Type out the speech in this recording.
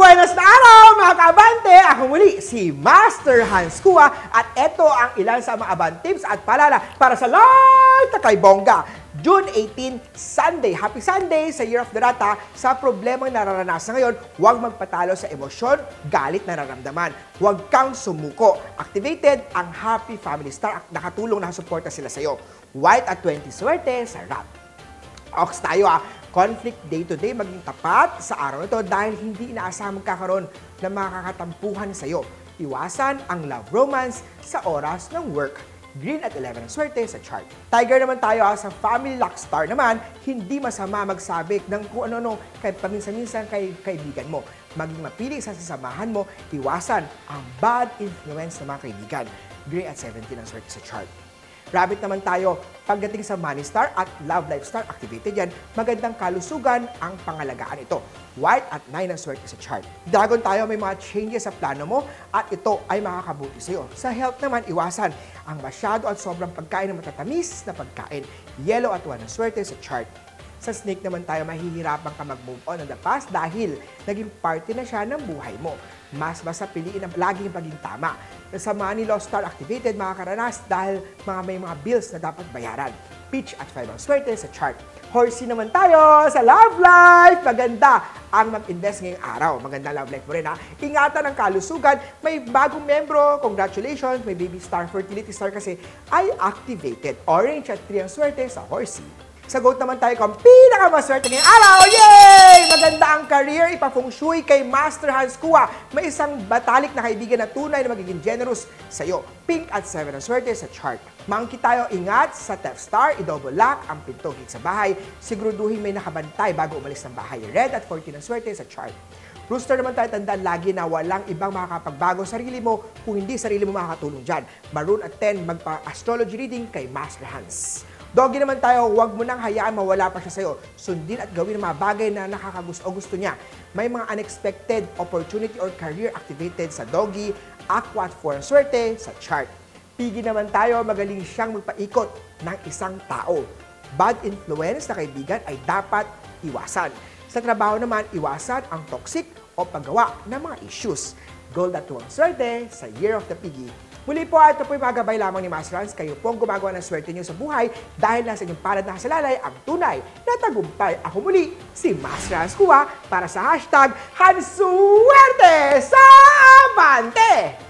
buenas na araw mga kaabante! Ako muli si Master Hans Kua at ito ang ilan sa mga abang tips at palala para sa live na kay Bongga. June 18, Sunday. Happy Sunday sa Year of the Rata. Sa problemang nararanasan ngayon, huwag magpatalo sa emosyon, galit na nararamdaman. Huwag kang sumuko. Activated ang Happy Family Star. Nakatulong na suporta sila sa iyo. White at 20 swerte sa rap. Ox tayo ah conflict day-to-day maging tapat sa araw ito dahil hindi inaasahang magkakaroon ng makakatampuhan sa iyo. Iwasan ang love romance sa oras ng work. Green at 11 ang swerte sa chart. Tiger naman tayo ha, sa Family Luck Star naman, hindi masama magsabik ng kung ano-ano kay paminsan-minsan kay kaibigan mo. Maging mapili sa sasamahan mo, iwasan ang bad influence ng mga kaibigan. Green at 17 ang swerte sa chart. Rabbit naman tayo, pagdating sa Money Star at Love Life Star activated yan, magandang kalusugan ang pangalagaan ito. White at 9 ang swerte sa chart. Dragon tayo, may mga changes sa plano mo at ito ay makakabuti sa iyo. Sa health naman, iwasan ang masyado at sobrang pagkain ng matatamis na pagkain. Yellow at 1 ang swerte sa chart. Sa snake naman tayo, mahihirapan ka mag-move on on the past dahil naging party na siya ng buhay mo. Mas basta piliin ang laging paging tama. Sa Money Law Star activated, makakaranas dahil mga may mga bills na dapat bayaran. Peach at 5 ang swerte sa chart. Horsey naman tayo sa love life. Maganda ang mag-invest ngayong araw. Maganda love life mo rin ha. Ingatan ang kalusugan. May bagong membro. Congratulations. May baby star, fertility star kasi ay activated. Orange at 3 ang swerte sa Horsey. Sa GOAT naman tayo kung pinakamaswerte ngayong araw. Yay! Maganda ang career, ipafeng shui kay Master Hans Kua. May isang batalik na kaibigan na tunay na magiging generous sa iyo. Pink at 7 ang swerte sa chart. Monkey tayo, ingat sa Theft Star, i-double lock ang pinto sa bahay. Siguraduhin may nakabantay bago umalis ng bahay. Red at 14 ang swerte sa chart. Rooster naman tayo tandaan lagi na walang ibang makakapagbago sarili mo kung hindi sarili mo makakatulong dyan. Maroon at 10, magpa-astrology reading kay Master Hans. Doggy naman tayo, huwag mo nang hayaan mawala pa siya sa'yo. Sundin at gawin ang mga bagay na nakakagusto o gusto niya. May mga unexpected opportunity or career activated sa doggy, aqua at foreign swerte sa chart. Pigi naman tayo, magaling siyang magpaikot ng isang tao. Bad influence na kaibigan ay dapat iwasan. Sa trabaho naman, iwasan ang toxic o paggawa ng mga issues. Gold at tuwang swerte sa Year of the Piggy Muli po, ito po yung mga gabay lamang ni Master Hans. Kayo po ang gumagawa ng swerte niyo sa buhay dahil nasa inyong palad na kasalalay ang tunay na tagumpay. Ako muli, si Master Hans Kua para sa hashtag Hansuerte sa Abante!